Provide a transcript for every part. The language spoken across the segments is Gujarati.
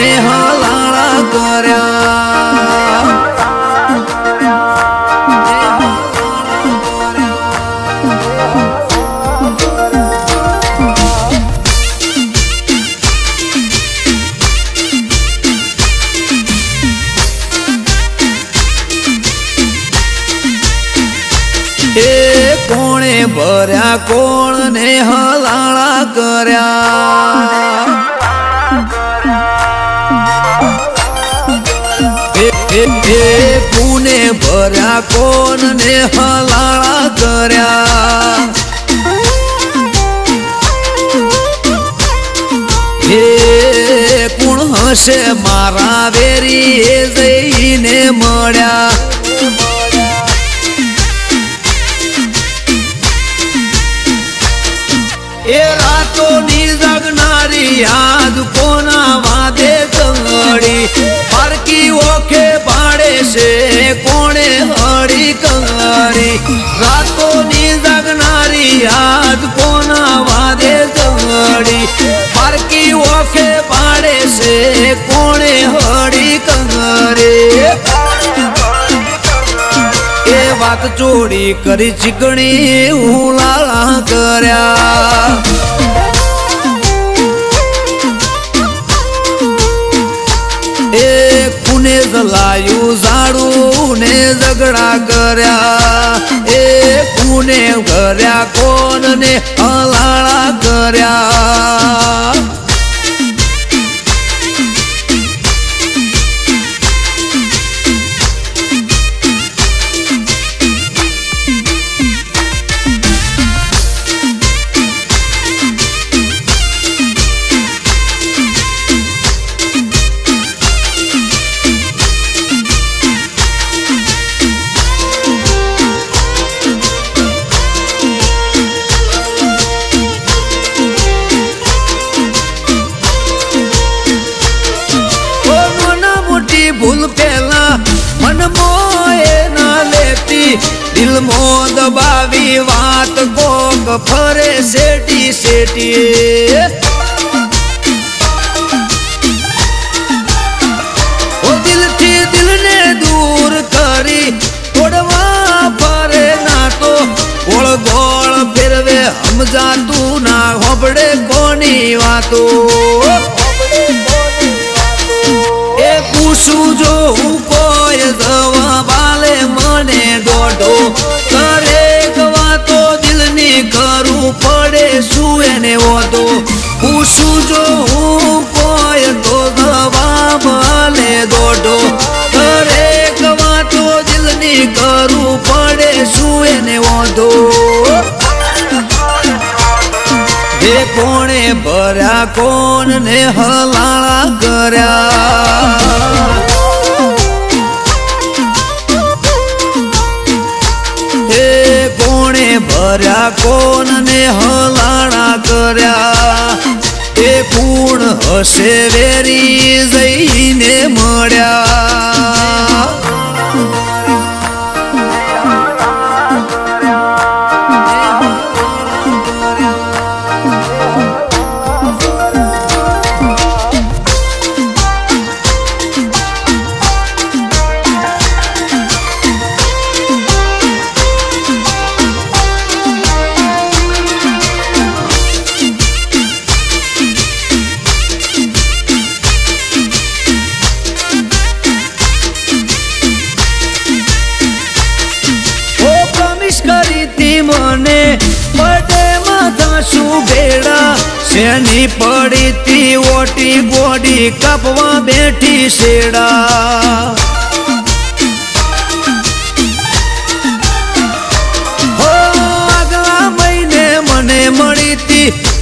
ને હલાળા કર્યા એ કોણે ભર્યા કોણ ને હલાળા કર્યા? કોને ભર્યા કોન ને હલાળા કર્યા? હે કોણ હશે મારા વેરી એ જઈને મળ્યા? એ રાતો ની જગનારી યાદ કોના વાદે કંગડી પારકી ઓખે છે? કોણે હળી કંગારી રાતો ની જગનારી યાદ કોના વાદે કંગડી પારકી ઓખે પાડે છે, કોણે હળી કંગારી એ વાત ચોરી કરી ચીકણી ઉલાળા કર્યા. જલાયું ઝાડું ને ઝઘડા કર્યા. એ કુને કર્યા કોણ ને અલાળા કર્યા. દિલ મો દબાવી વાત કોક ફરે શેટી શેટી દિલથી દિલને દૂર કરી તોડવા ફરે ના તો વાતો. પૂછું જો હું કોઈ જવાબ વાલે મને દોઢો દરેક વાતો દિલની કરું પડે શું એને ઓતો પૂછું જો હું કોઈ તો જવાબ આલે દોઢો. દરેક વાતો દિલની કરું પડે શું એને એ કોણે ભર્યા કોણ ને હલાળા કર્યા? કોણે ભર્યા હલાણા કર્યા એ કુણ હશે વેરી જઈને મળ્યા ઓ મને બડે માથા શું ભેડા શેની પડી તી ઓટી બોડી કપવા બેઠી શેડા.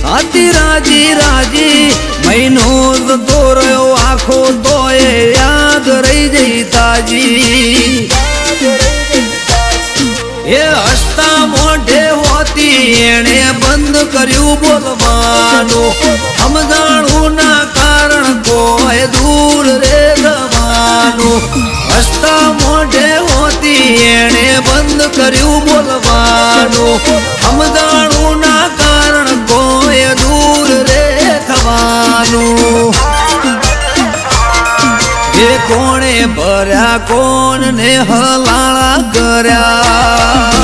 હતી રાજી રાજી. મહિનો દોર્યો, આખો તોય યાદ રહી જઈ તાજી. એ હસતા હોતી, એણે બંધ કર્યું બોલવાનું. સમજાણું ના કારણ કોઈ દૂર રે હસતા મોઢે હોતી, એણે બંધ કર્યું બોલવાનું. સમજાણું ના કારણ કોઈ દૂર રે થવાનું ભર્યા કોણ ને હલાળા કર્યા?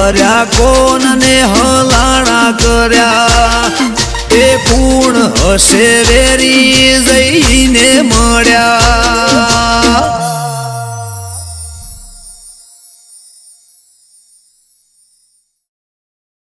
કોણે ભર્યા કોણ ને હલાળા કર્યા? એ પૂર્ણ હશે રેરી જઈને મળ્યા.